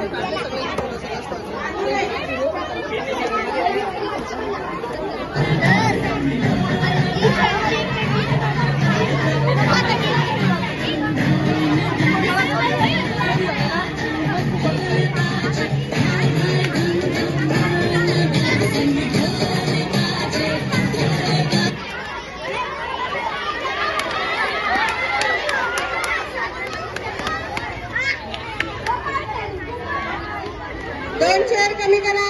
Thank you. दोनशे चेयर कमी करा